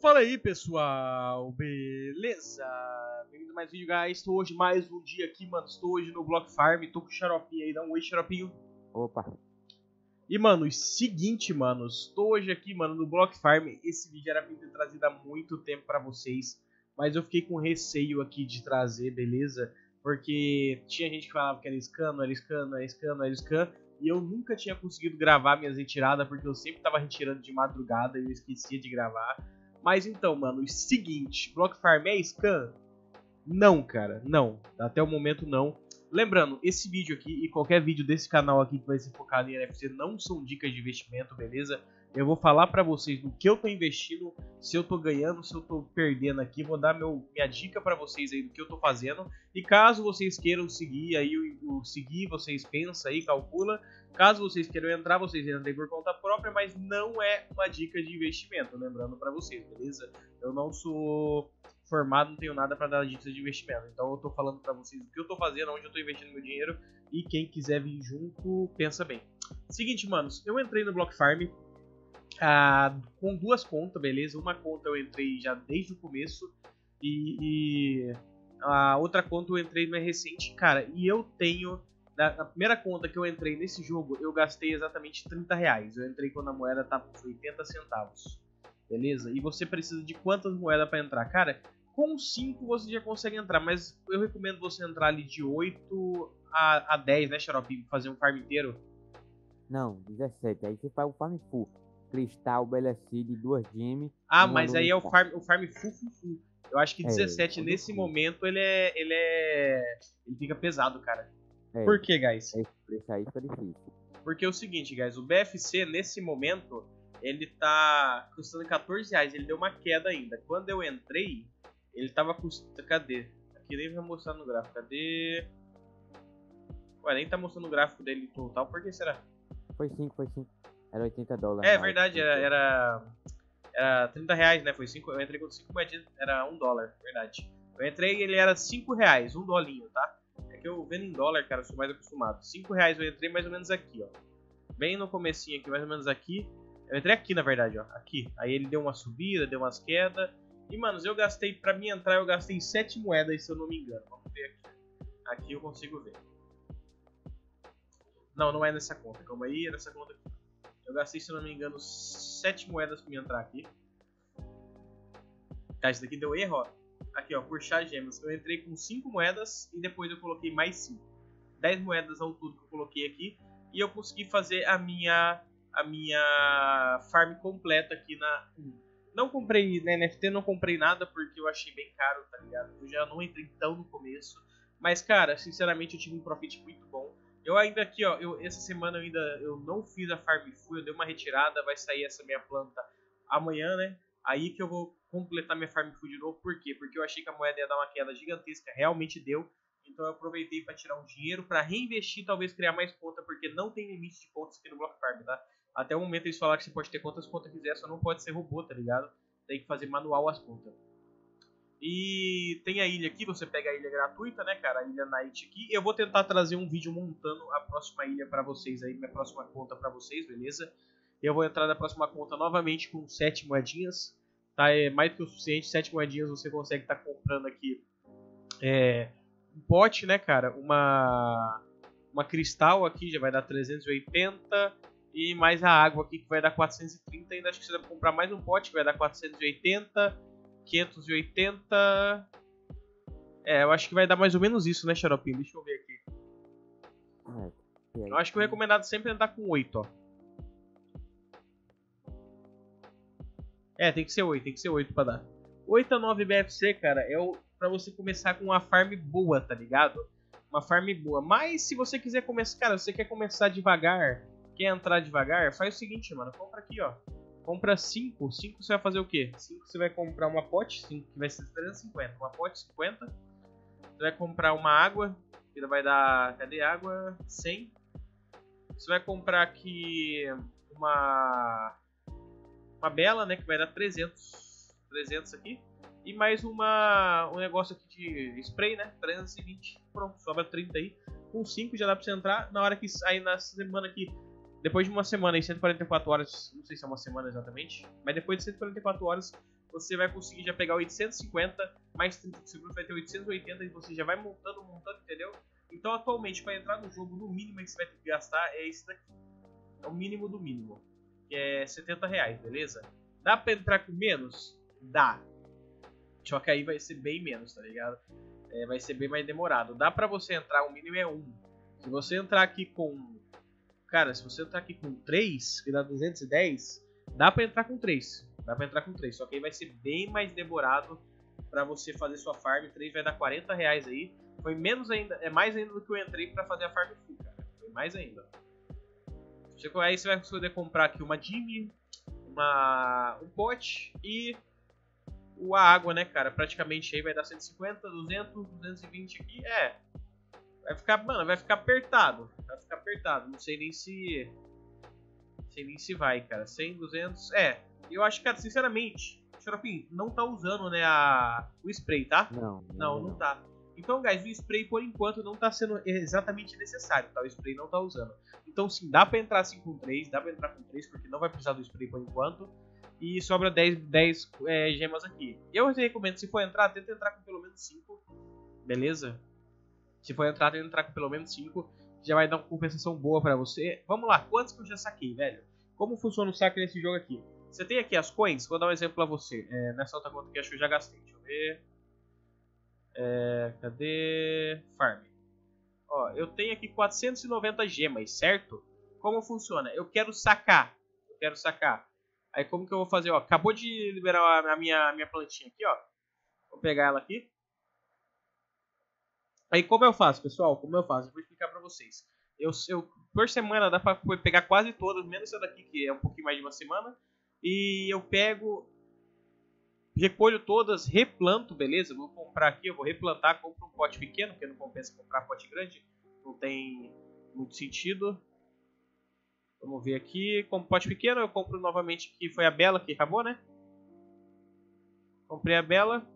Fala aí pessoal, beleza? Bem-vindo a mais um vídeo, guys. Estou hoje mais um dia aqui, mano. Estou hoje no Block Farm, tô com o xaropinho aí, dá um oi, xaropinho. Opa. E, mano, o seguinte, mano, estou hoje aqui, mano, no Block Farm. Esse vídeo era pra ter trazido há muito tempo pra vocês, mas eu fiquei com receio aqui de trazer, beleza? Porque tinha gente que falava que era scan, era scan, era scan, era scan. E eu nunca tinha conseguido gravar minhas retiradas, porque eu sempre tava retirando de madrugada e eu esquecia de gravar. Mas então, mano, o seguinte, Block Farm é scan? Não, cara, não. Até o momento não. Lembrando, esse vídeo aqui e qualquer vídeo desse canal aqui que vai ser focado em NFC não são dicas de investimento, beleza? Eu vou falar pra vocês do que eu tô investindo, se eu tô ganhando, se eu tô perdendo aqui. Vou dar meu, minha dica pra vocês aí do que eu tô fazendo. E caso vocês queiram seguir aí, o, o seguir, vocês pensam aí, calcula. Caso vocês queiram entrar, vocês entrem por conta própria, mas não é uma dica de investimento, lembrando pra vocês, beleza? Eu não sou formado, não tenho nada para dar dicas de investimento. Então eu tô falando para vocês o que eu tô fazendo, onde eu tô investindo meu dinheiro e quem quiser vir junto, pensa bem. Seguinte, manos, eu entrei no Block Farm ah, com duas contas, beleza? Uma conta eu entrei já desde o começo e, e a outra conta eu entrei mais recente, cara. E eu tenho na, primeira conta que eu entrei nesse jogo, eu gastei exatamente 30 reais. Eu entrei quando a moeda tá por 80 centavos. Beleza? E você precisa de quantas moedas para entrar? Cara, com 5 você já consegue entrar, mas eu recomendo você entrar ali de 8 a, a 10, né, Xarope? Fazer um farm inteiro. Não, 17. Aí você faz o farm full. Cristal, Belecid, duas gems. Ah, mas aí é o farm, o farm full, full, full. Eu acho que 17 é, nesse momento ele é, ele é. Ele fica pesado, cara. É, Por que, guys? É, esse aí fica difícil. Porque é o seguinte, guys, o BFC nesse momento ele tá custando 14 reais. Ele deu uma queda ainda. Quando eu entrei, ele tava custando. Cadê? Aqui nem vai mostrar no gráfico. Cadê? Ué, nem tá mostrando o gráfico dele total. Por que será? Foi 5, foi 5. Era 80 dólares. É verdade, era, era, era 30 reais, né? Foi 5. Eu entrei com 5 moedinhas, era 1 dólar, verdade. Eu entrei e ele era 5 reais, 1 dolinho, tá? É que eu vendo em dólar, cara, eu sou mais acostumado. 5 reais eu entrei mais ou menos aqui, ó. Bem no comecinho aqui, mais ou menos aqui. Eu entrei aqui, na verdade, ó. Aqui. Aí ele deu uma subida, deu umas quedas. E, manos, eu gastei, pra mim entrar, eu gastei 7 moedas, se eu não me engano. Vamos ver aqui. Aqui eu consigo ver. Não, não é nessa conta. Calma aí, é nessa conta aqui. Eu gastei, se não me engano, 7 moedas pra me entrar aqui. Tá, isso daqui deu erro, ó. Aqui, ó, puxar gemas. Eu entrei com 5 moedas e depois eu coloquei mais 5. 10 moedas ao todo que eu coloquei aqui. E eu consegui fazer a minha a minha farm completa aqui na Não comprei na NFT, não comprei nada porque eu achei bem caro, tá ligado? Eu já não entrei tão no começo. Mas, cara, sinceramente eu tive um profit muito bom. Eu ainda aqui, ó, eu, essa semana eu ainda eu não fiz a farm full, eu dei uma retirada, vai sair essa minha planta amanhã, né? Aí que eu vou completar minha farm full de novo, por quê? Porque eu achei que a moeda ia dar uma queda gigantesca, realmente deu. Então eu aproveitei para tirar um dinheiro para reinvestir, talvez criar mais conta, porque não tem limite de pontos aqui no Block Farm, tá? Até o momento eles falaram que você pode ter quantas contas quiser, só não pode ser robô, tá ligado? Tem que fazer manual as contas. E tem a ilha aqui, você pega a ilha gratuita, né, cara? A ilha Night aqui. Eu vou tentar trazer um vídeo montando a próxima ilha para vocês aí, minha próxima conta para vocês, beleza? Eu vou entrar na próxima conta novamente com 7 moedinhas. Tá? É mais do que o suficiente, 7 moedinhas você consegue estar tá comprando aqui é, um pote, né, cara? Uma, uma cristal aqui já vai dar 380 e mais a água aqui que vai dar 430. Ainda acho que você deve comprar mais um pote que vai dar 480, 580. É, eu acho que vai dar mais ou menos isso, né, Xaropinho? Deixa eu ver aqui. É, eu acho que o recomendado sempre é andar com 8, ó. É, tem que ser 8, tem que ser 8 pra dar. 8 a 9 BFC, cara, é o, pra você começar com uma farm boa, tá ligado? Uma farm boa. Mas se você quiser começar, cara, você quer começar devagar, quer entrar devagar, faz o seguinte, mano. Compra aqui, ó. Compra 5. 5 você vai fazer o quê? 5 você vai comprar uma pote, 5 que vai ser 350. Uma pote 50. Você vai comprar uma água, que vai dar. Cadê água? 100. Você vai comprar aqui uma. Uma bela, né? Que vai dar 300. 300 aqui. E mais uma, um negócio aqui de spray, né? 320. Pronto, sobra 30 aí. Com 5 já dá pra você entrar. Na hora que sair na semana aqui depois de uma semana e 144 horas, não sei se é uma semana exatamente, mas depois de 144 horas você vai conseguir já pegar 850, mais 30 segundos vai ter 880 e você já vai montando, montando, entendeu? Então atualmente para entrar no jogo, no mínimo que você vai ter que gastar é esse daqui. É o mínimo do mínimo. Que é 70 reais, beleza? Dá pra entrar com menos? Dá. Só que aí vai ser bem menos, tá ligado? É, vai ser bem mais demorado. Dá pra você entrar, o mínimo é 1. Se você entrar aqui com... Cara, se você entrar aqui com 3, que dá 210, dá pra entrar com 3. Dá pra entrar com 3, só que aí vai ser bem mais demorado pra você fazer sua farm. 3 vai dar 40 reais aí. Foi menos ainda, é mais ainda do que eu entrei pra fazer a farm full, cara. Foi mais ainda. Aí você vai poder comprar aqui uma Jimmy, uma, um pote e a água, né, cara? Praticamente aí vai dar 150, 200, 220 aqui. É. Vai ficar, mano, vai ficar apertado. Vai ficar apertado. Não sei nem se. Não sei nem se vai, cara. 100, 200. É. Eu acho, cara, sinceramente, Xaropim, não tá usando, né, a, o spray, tá? Não. Não, não, não tá. Então, guys, o spray por enquanto não tá sendo exatamente necessário, tá? O spray não tá usando. Então, sim, dá pra entrar assim com 3, dá pra entrar com 3, porque não vai precisar do spray por enquanto. E sobra 10, 10 é, gemas aqui. Eu recomendo, se for entrar, tenta entrar com pelo menos 5, beleza? Se for entrar, tenta entrar com pelo menos 5, já vai dar uma compensação boa pra você. Vamos lá, quantos que eu já saquei, velho? Como funciona o saque nesse jogo aqui? Você tem aqui as coins, vou dar um exemplo pra você. É, nessa outra conta que acho que eu já gastei, deixa eu ver. É, cadê? Farm. Ó, eu tenho aqui 490 gemas, certo? Como funciona? Eu quero sacar. Eu quero sacar. Aí como que eu vou fazer? Ó, acabou de liberar a minha, a minha plantinha aqui, ó. Vou pegar ela aqui. Aí como eu faço, pessoal? Como eu faço? Eu vou explicar pra vocês. Eu, eu, por semana dá pra pegar quase todas, menos essa daqui que é um pouquinho mais de uma semana. E eu pego recolho todas, replanto, beleza? Vou comprar aqui, eu vou replantar, compro um pote pequeno, porque não compensa comprar pote grande, não tem muito sentido. Vamos ver aqui, como pote pequeno, eu compro novamente que foi a Bela que acabou, né? Comprei a Bela.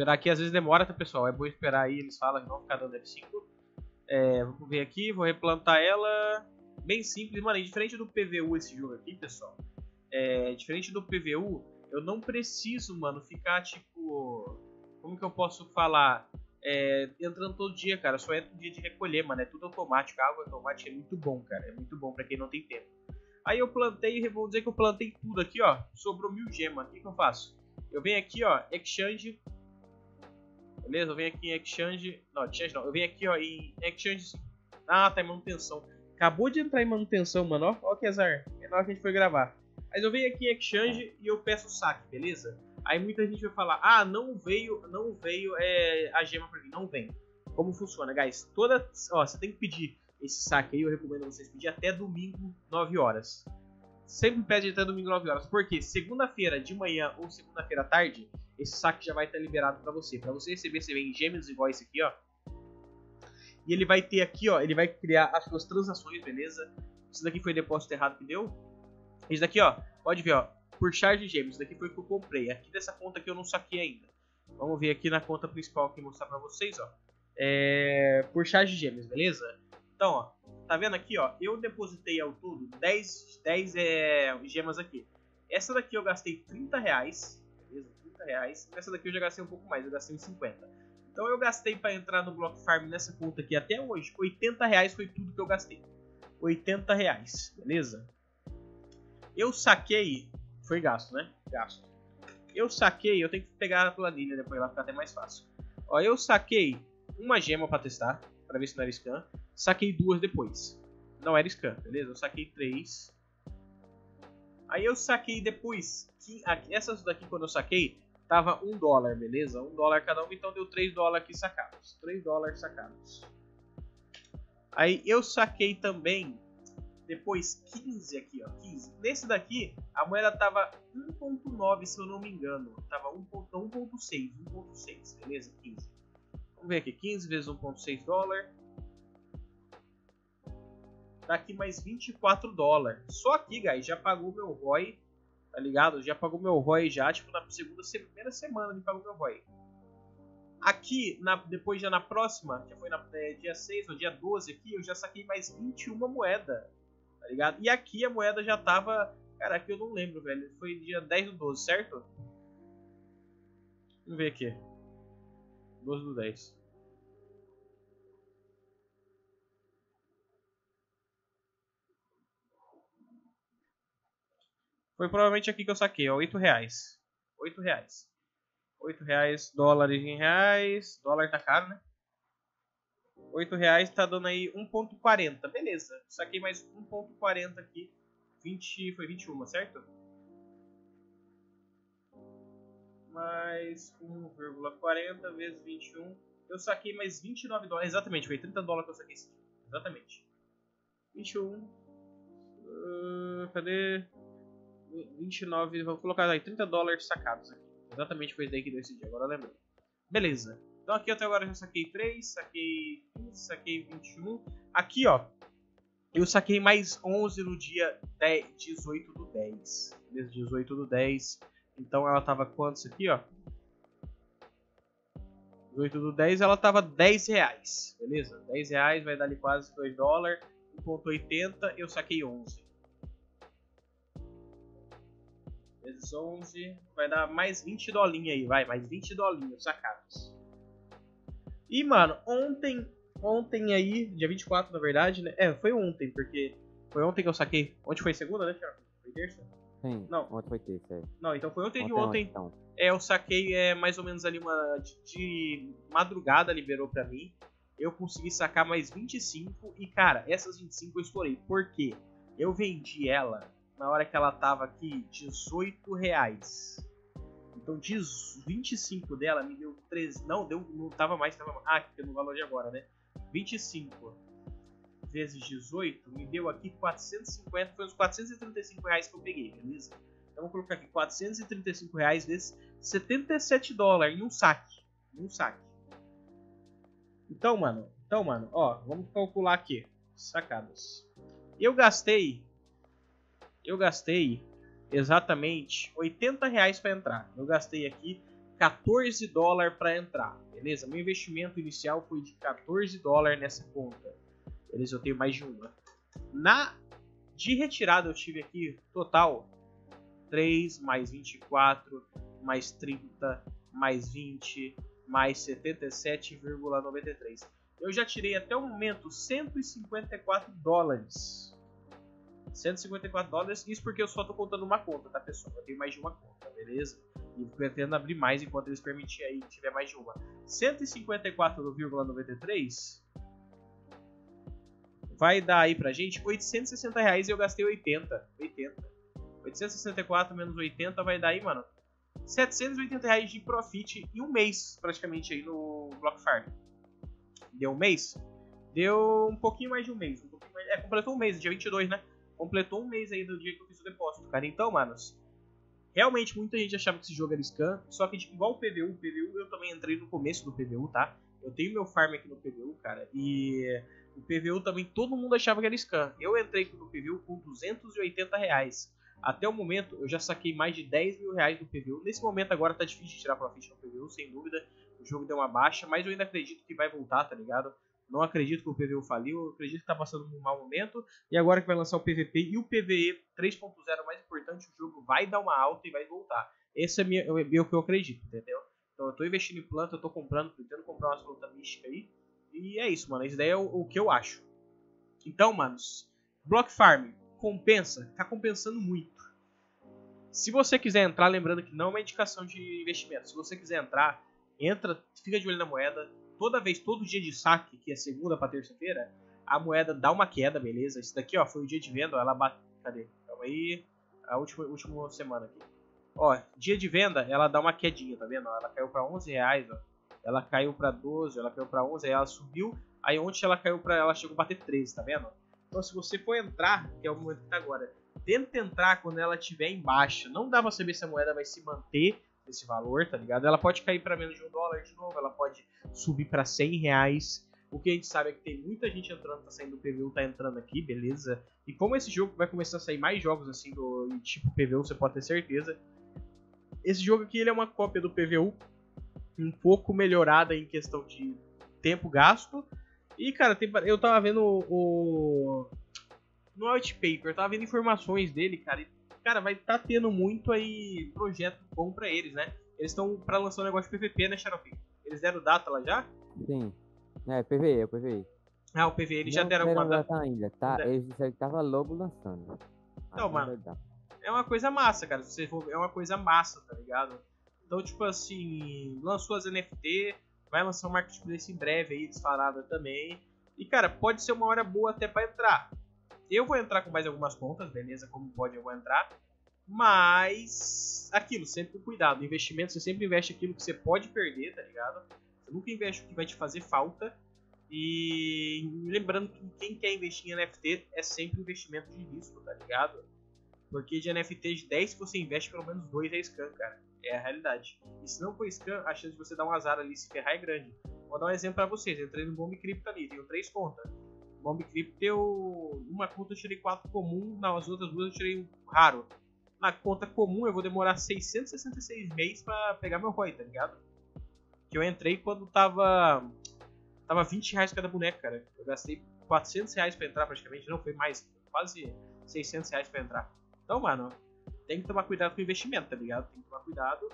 Esperar aqui, às vezes demora, tá pessoal? É bom esperar aí, eles falam que vão ficar dando F5. É, vamos ver aqui, vou replantar ela. Bem simples, mano, é diferente do PVU esse jogo aqui, pessoal é, diferente do PVU, eu não preciso, mano, ficar tipo. Como que eu posso falar? É, entrando todo dia, cara. Só entra no dia de recolher, mano. É tudo automático. A água automática é muito bom, cara. É muito bom pra quem não tem tempo. Aí eu plantei, vou dizer que eu plantei tudo aqui, ó. Sobrou mil gemas. O que, que eu faço? Eu venho aqui, ó, Exchange. Beleza? Eu venho aqui em Exchange. Não, Exchange não. Eu venho aqui, ó, em Exchange. Ah, tá em manutenção. Acabou de entrar em manutenção, mano. Ó, que azar. É na hora que a gente foi gravar. Mas eu venho aqui em Exchange e eu peço saque, beleza? Aí muita gente vai falar, ah, não veio, não veio é, a gema pra mim. Não vem. Como funciona, guys? Toda, ó, você tem que pedir esse saque aí, eu recomendo vocês pedir até domingo, 9 horas. Sempre pede até domingo, 9 horas. Porque segunda-feira de manhã ou segunda-feira à tarde, esse saque já vai estar liberado para você. Para você receber, você vem em gêmeos igual esse aqui, ó. E ele vai ter aqui, ó, ele vai criar as suas transações, beleza? Isso daqui foi depósito errado que deu. Esse daqui, ó, pode ver, ó, por charge gêmeos. Esse daqui foi que eu comprei. Aqui dessa conta que eu não saquei ainda. Vamos ver aqui na conta principal aqui mostrar pra vocês, ó. É, por charge gêmeos, beleza? Então, ó, tá vendo aqui, ó, eu depositei ao todo 10, 10 é, gemas aqui. Essa daqui eu gastei 30 reais, beleza? 30 reais. Essa daqui eu já gastei um pouco mais, eu gastei 50. Então eu gastei para entrar no Block Farm nessa conta aqui até hoje, 80 reais foi tudo que eu gastei. 80 reais, beleza? Eu saquei. Foi gasto, né? Gasto. Eu saquei, eu tenho que pegar a planilha depois vai ficar até mais fácil. Ó, eu saquei uma gema para testar, para ver se não era scan. Saquei duas depois. Não era scan, beleza? Eu saquei três. Aí eu saquei depois. Que, essas daqui quando eu saquei, tava um dólar, beleza? Um dólar cada uma, então deu 3 dólares aqui sacados. 3 dólares sacados. Aí eu saquei também depois 15 aqui, ó, 15. Nesse daqui, a moeda tava 1.9, se eu não me engano. Tava 1.6, 1.6, beleza? 15. Vamos ver aqui, 15 vezes 1.6 dólar. Daqui mais 24 dólares. Só aqui, guys, já pagou meu ROI, tá ligado? Já pagou meu ROI já, tipo, na segunda, primeira semana me pagou meu ROI. Aqui, na, depois já na próxima, já foi na, é, dia 6 ou dia 12 aqui, eu já saquei mais 21 moeda ligado? E aqui a moeda já tava Cara, aqui eu não lembro, velho. Foi dia 10 do 12, certo? Vamos ver aqui. 12 do 10. Foi provavelmente aqui que eu saquei, ó, 8 reais. 8 reais. 8 reais, dólares em reais. Dólar tá caro, né? 8 reais tá dando aí 1.40. Beleza. Saquei mais 1.40 aqui. 20, foi 21, certo? Mais 1,40 vezes 21. Eu saquei mais 29 dólares. Exatamente, foi 30 dólares que eu saquei. Exatamente. 21. Uh, cadê? 29, vou colocar aí 30 dólares sacados aqui. Exatamente foi daí que deu esse dia, agora eu lembrei. Beleza. Então aqui até agora eu já saquei 3, saquei 15, saquei 21. Aqui ó, eu saquei mais 11 no dia 10, 18 do 10. Beleza? 18 do 10. Então ela tava quantos aqui ó? 18 do 10 ela tava 10 reais. Beleza? 10 reais vai dar ali quase 2 dólares. 1.80 eu saquei 11. Vezes 11, vai dar mais 20 dolinhos aí, vai, mais 20 dolinhos sacados. E, mano, ontem, ontem aí, dia 24 na verdade, né? É, foi ontem, porque foi ontem que eu saquei. Ontem foi segunda, né, Thiago? Foi terça? Sim, Não. ontem foi terça, é. Não, então foi ontem, Ontem, de ontem. Então. É, eu saquei é, mais ou menos ali uma. De, de madrugada liberou pra mim. Eu consegui sacar mais 25 e, cara, essas 25 eu estourei. Por quê? Eu vendi ela na hora que ela tava aqui, 18 reais. Então, de 25 dela me deu 13. Não, deu, não tava mais, tava. Ah, que no valor de agora, né? 25 vezes 18 me deu aqui 450. Foi os 435 reais que eu peguei, beleza? Então, vou colocar aqui 435 reais vezes 77 dólares em um saque. Em um saque. Então, mano, então, mano, ó, vamos calcular aqui. Sacadas. Eu gastei eu gastei exatamente 80 reais para entrar. Eu gastei aqui 14 dólares para entrar, beleza? Meu investimento inicial foi de 14 dólares nessa conta, beleza? Eu tenho mais de uma. Na de retirada eu tive aqui total 3 mais 24 mais 30 mais 20 mais 77,93. Eu já tirei até o momento 154 dólares 154 dólares, isso porque eu só tô contando uma conta, tá pessoal? Eu tenho mais de uma conta, beleza? E pretendo abrir mais enquanto eles permitirem aí tiver mais de uma. 154,93 vai dar aí pra gente 860 reais e eu gastei 80. 80. 864 menos 80 vai dar aí, mano, 780 reais de profit em um mês, praticamente, aí no Block Farm. Deu um mês? Deu um pouquinho mais de um mês. Um mais... É, completou um mês, dia 22, né? Completou um mês aí do dia que eu fiz o depósito, cara. Então, manos, realmente muita gente achava que esse jogo era scam, só que tipo, igual o PVU, o PVU eu também entrei no começo do PVU, tá? Eu tenho meu farm aqui no PVU, cara, e o PVU também todo mundo achava que era scam. Eu entrei no PVU com 280 reais. Até o momento eu já saquei mais de 10 mil reais do PVU. Nesse momento agora tá difícil de tirar profit no PVU, sem dúvida. O jogo deu uma baixa, mas eu ainda acredito que vai voltar, tá ligado? Não acredito que o PVU faliu, acredito que está passando um mau momento. E agora que vai lançar o PVP e o PVE 3.0 mais importante, o jogo vai dar uma alta e vai voltar. Esse é, minha, é o que eu acredito, entendeu? Então eu estou investindo em planta, estou comprando, tentando comprar umas plantas místicas aí. E é isso, mano. Isso daí é o, o, que eu acho. Então, manos, Block Farm compensa? Tá compensando muito. Se você quiser entrar, lembrando que não é uma indicação de investimento. Se você quiser entrar, entra, fica de olho na moeda, toda vez, todo dia de saque, que é segunda para terça-feira, a moeda dá uma queda, beleza? Isso daqui, ó, foi o dia de venda, ela bate. Cadê? Calma aí. A última, última semana aqui. Ó, dia de venda, ela dá uma quedinha, tá vendo? Ela caiu para 11 reais, ó. Ela caiu para 12, ela caiu para 11, aí ela subiu. Aí ontem ela caiu para, ela chegou a bater 13, tá vendo? Então se você for entrar, que é o momento que tá agora, tenta entrar quando ela estiver em baixa. Não dá pra saber se a moeda vai se manter esse valor, tá ligado? Ela pode cair para menos de um dólar de novo, ela pode subir para 100 reais. O que a gente sabe é que tem muita gente entrando, tá saindo do PVU, tá entrando aqui, beleza? E como esse jogo vai começar a sair mais jogos assim do tipo PVU, você pode ter certeza. Esse jogo aqui ele é uma cópia do PVU, um pouco melhorada em questão de tempo gasto. E cara, tem, eu tava vendo o, no white paper, eu tava vendo informações dele, cara, e cara, vai estar tá tendo muito aí projeto bom pra eles, né? Eles estão pra lançar um negócio de PVP, né, Xarope? Eles deram data lá já? Sim. É, PVE, é PVE. Ah, o PVE, eles já Não deram deram uma data. data ainda, tá? Eles disseram que tava logo lançando. Então, mano. É uma coisa massa, cara. Se você for ver, é uma coisa massa, tá ligado? Então, tipo assim, lançou as NFT, vai lançar um marketplace em breve aí, disparada também. E, cara, pode ser uma hora boa até pra entrar. Eu vou entrar com mais algumas contas, beleza? Como pode eu vou entrar. Mas, aquilo, sempre com cuidado. Investimento, você sempre investe aquilo que você pode perder, tá ligado? Você nunca investe o que vai te fazer falta. E lembrando que quem quer investir em NFT é sempre investimento de risco, tá ligado? Porque de NFT de 10 que você investe, pelo menos 2 é scam, cara. É a realidade. E se não for scam, a chance de você dar um azar ali se ferrar é grande. Vou dar um exemplo pra vocês. Eu entrei no Bomb Crypto ali, tenho 3 contas. Bomb Crypto. Uma conta eu tirei 4 comum, nas outras duas eu tirei um raro. Na conta comum eu vou demorar 666 meses pra pegar meu ROI, tá ligado? Que eu entrei quando tava. Tava 20 reais cada boneco, cara. Eu gastei 400 reais pra entrar praticamente, não foi mais, quase 600 reais pra entrar. Então, mano, tem que tomar cuidado com o investimento, tá ligado? Tem que tomar cuidado.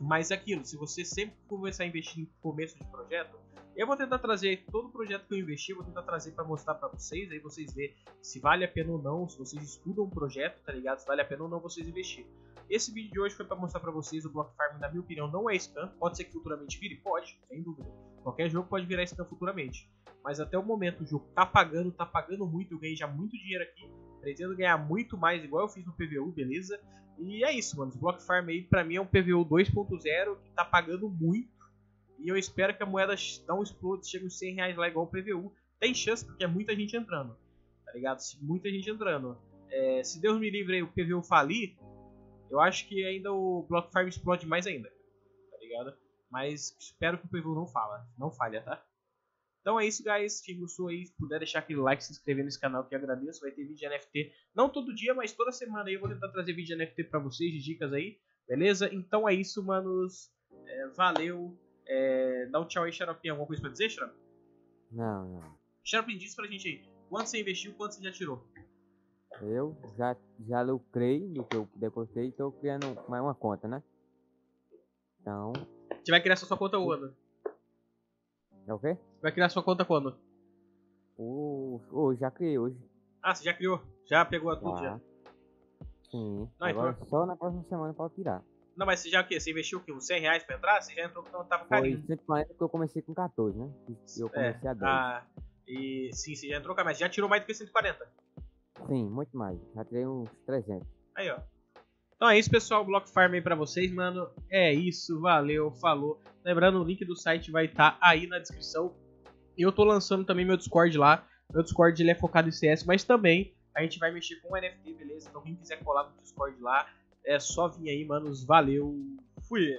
Mas é aquilo, se você sempre começar a investir em começo de projeto, eu vou tentar trazer todo o projeto que eu investi, vou tentar trazer para mostrar para vocês, aí vocês verem se vale a pena ou não, se vocês estudam um projeto, tá ligado? Se vale a pena ou não vocês investir. Esse vídeo de hoje foi para mostrar para vocês o Block Farm, na minha opinião, não é scam. Pode ser que futuramente vire? Pode, sem dúvida. Qualquer jogo pode virar scam futuramente. Mas até o momento o jogo tá pagando, tá pagando muito, eu ganhei já muito dinheiro aqui. Pretendo ganhar muito mais, igual eu fiz no PVU, beleza? E é isso, mano. Os Block Farm aí, pra mim, é um PVU 2.0 que tá pagando muito. E eu espero que a moeda não explode, chegue uns 100 reais lá igual o PVU. Tem chance, porque é muita gente entrando. Tá ligado? Muita gente entrando. É, se Deus me livre aí o PVU falir, eu acho que ainda o Block Farm explode mais ainda. Tá ligado? Mas espero que o PVU não fala. Não falha, tá? Então é isso, guys. Quem gostou aí, se puder deixar aquele like, se inscrever nesse canal que eu agradeço. Vai ter vídeo de NFT, não todo dia, mas toda semana aí eu vou tentar trazer vídeo de NFT pra vocês, de dicas aí, beleza? Então é isso, manos. É, valeu. É, dá um tchau aí, Xaropinho. Alguma coisa pra dizer, Xarop? Não, não. Xaropinho, diz pra gente aí. Quanto você investiu quanto você já tirou? Eu já, já lucrei do que eu depositei, tô criando mais uma conta, né? Então, Você vai criar sua conta quando? É o quê? Vai criar sua conta quando? O, hoje, já criei hoje. Ah, você já criou? Já pegou a tudo Já. já? Sim. Não, então- Agora só na próxima semana pode tirar. Não, mas você já o quê? Você investiu o quê? Uns 100 reais pra entrar? Você já entrou quando tava Foi carinho. 140 porque eu comecei com 14, né? E eu comecei a 10. Ah, e sim, você já entrou, cara, mas já tirou mais do que 140. Sim, muito mais. Já tirei uns 300. Aí, ó. Então é isso, pessoal. Block Farm aí pra vocês, mano. É isso, valeu, falou. Lembrando, o link do site vai estar aí na descrição. Eu tô lançando também meu Discord lá. Meu Discord ele é focado em CS, mas também a gente vai mexer com NFT, beleza? Então quem quiser colar no Discord lá, é só vir aí, manos. Valeu. Fui.